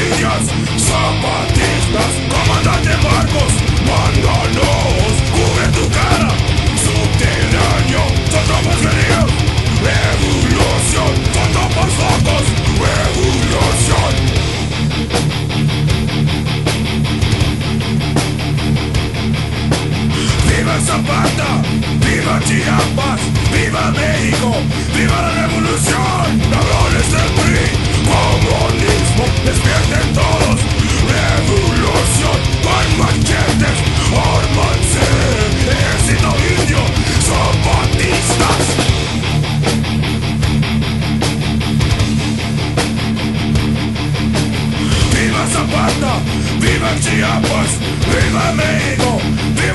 Zapatistas, comandante Marcos, mándanos, cubre tu cara, subterráneo, somos genial, revolución, fantasmas locos, revolución. Viva Zapata, viva Chiapas, viva México. viva Chiapas, viva México, viva